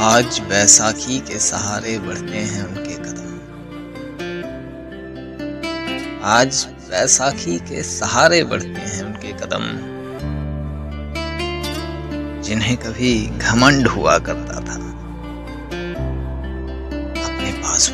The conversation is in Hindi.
आज बैसाखी के सहारे बढ़ते हैं उनके कदम। आज बैसाखी के सहारे बढ़ते हैं उनके कदम। जिन्हें कभी घमंड हुआ करता था। अपने पास